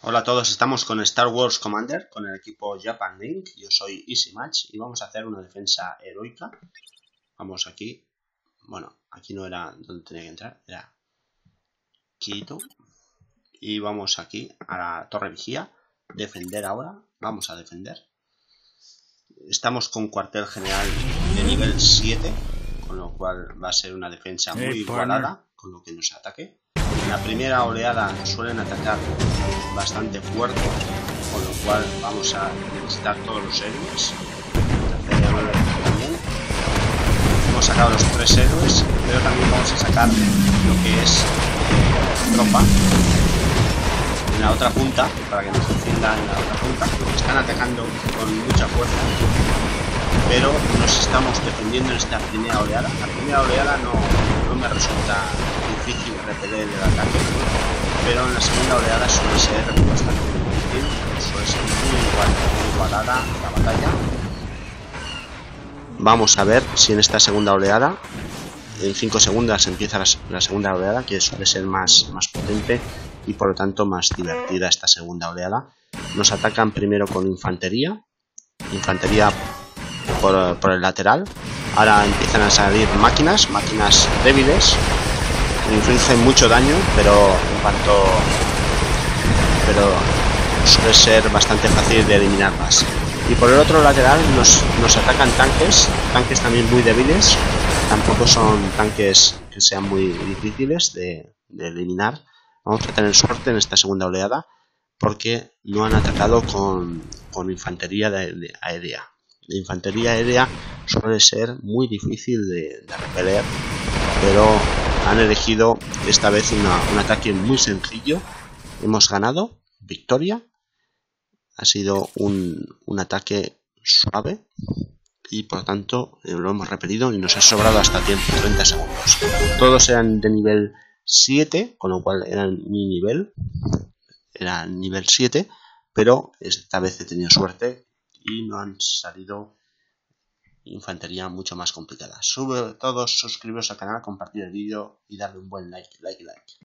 Hola a todos, estamos con Star Wars Commander, con el equipo Japan Link, yo soy Easy Match y vamos a hacer una defensa heroica. Vamos aquí, bueno, aquí no era donde tenía que entrar, era Quito. Y vamos aquí a la torre vigía, defender ahora, vamos a defender. Estamos con cuartel general de nivel 7, con lo cual va a ser una defensa muy igualada, con lo que nos ataque. En la primera oleada suelen atacar bastante fuerte, con lo cual vamos a necesitar todos los héroes. Hemos sacado los tres héroes, pero también vamos a sacar lo que es tropa en la otra punta, para que nos defienda en la otra punta. Están atacando con mucha fuerza, pero nos estamos defendiendo en esta primera oleada. La primera oleada no me resulta difícil repeler el ataque, pero en la segunda oleada suele ser bastante difícil, suele ser muy igual, igualada la batalla. Vamos a ver si en esta segunda oleada, en 5 segundos empieza la, segunda oleada, que suele ser más, más potente y por lo tanto más divertida esta segunda oleada. Nos atacan primero con infantería, infantería por, por el lateral, ahora empiezan a salir máquinas, máquinas débiles, infligen mucho daño, pero en cuanto pero suele ser bastante fácil de eliminarlas. Y por el otro lateral nos, nos atacan tanques, tanques también muy débiles, tampoco son tanques que sean muy difíciles de, eliminar. Vamos a tener suerte en esta segunda oleada porque no han atacado con, con infantería de, aérea. La infantería aérea suele ser muy difícil de, de repeler, pero han elegido esta vez un ataque muy sencillo. Hemos ganado, victoria. Ha sido un, ataque suave y por lo tanto eh, lo hemos repetido y nos ha sobrado hasta tiempo, 30 segundos. Todos eran de nivel 7, con lo cual eran mi nivel, era nivel 7, pero esta vez he tenido suerte y no han salido infantería mucho más complicada. Sobre todo suscribiros al canal, compartir el vídeo y darle un buen like, like, like.